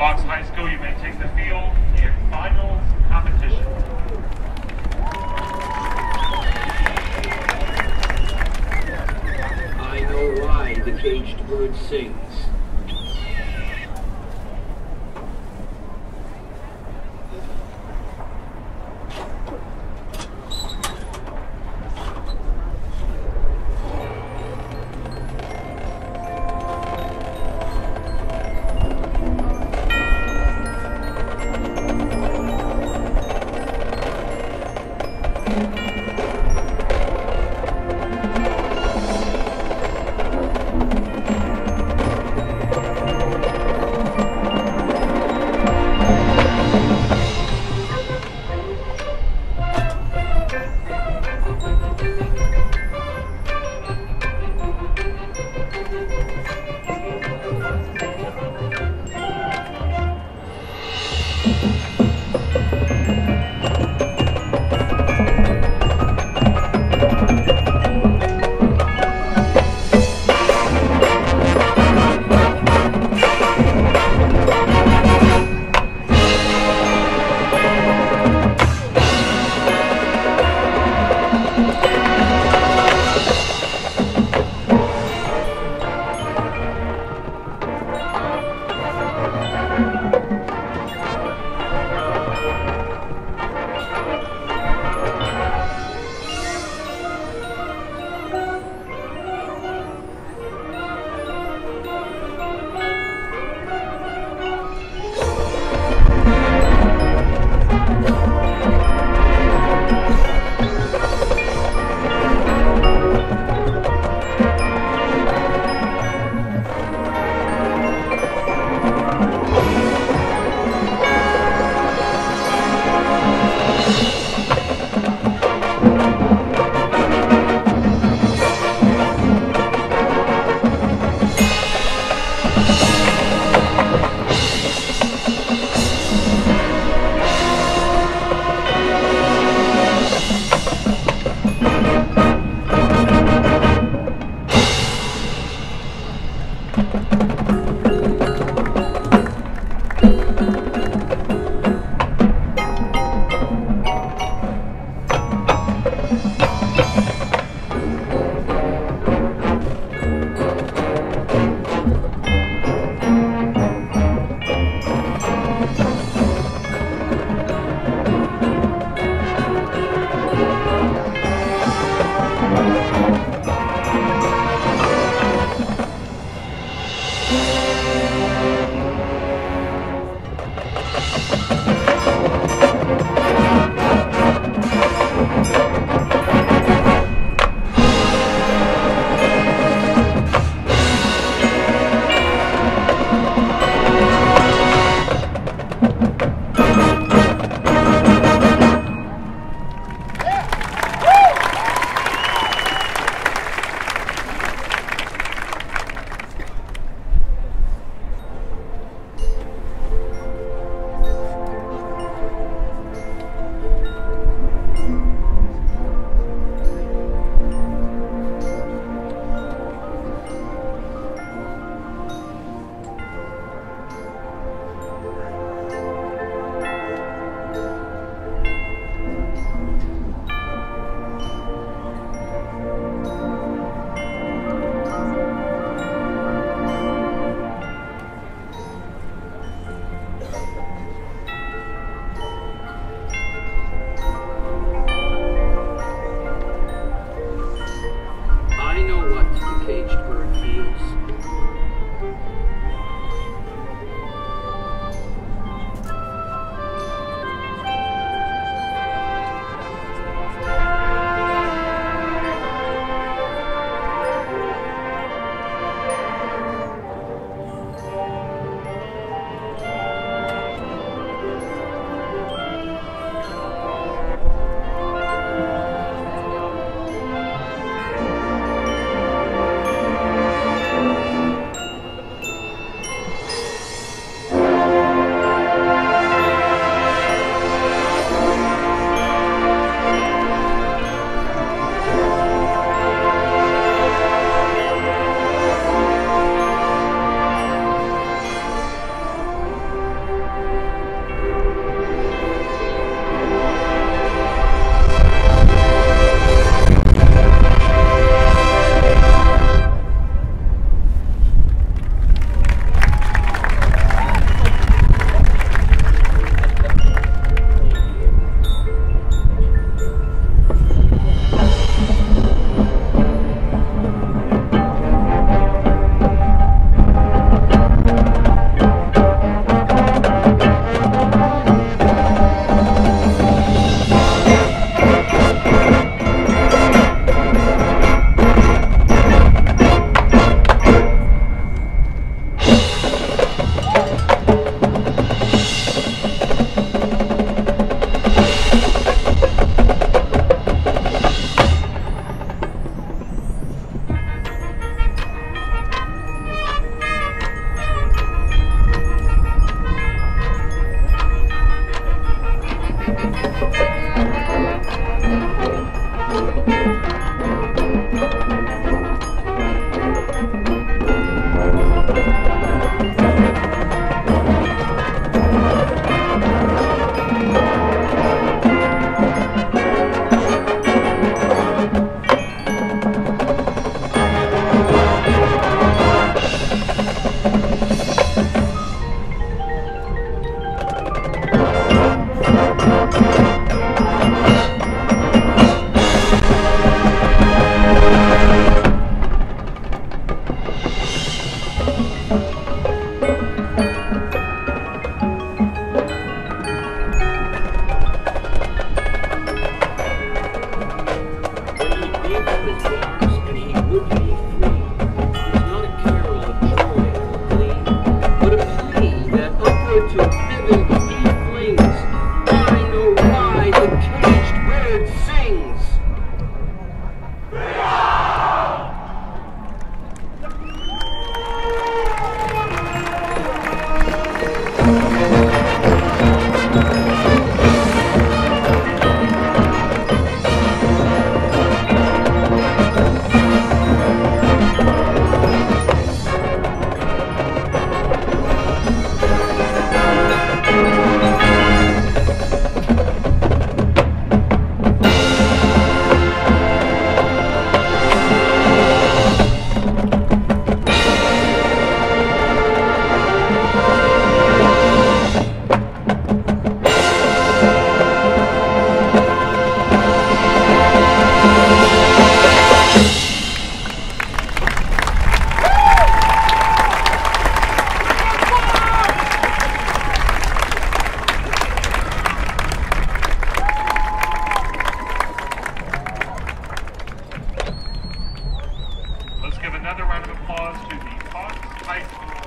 Fox High School, you may take the field in finals competition. I know why the caged bird sings. another round of applause to the Fox High School.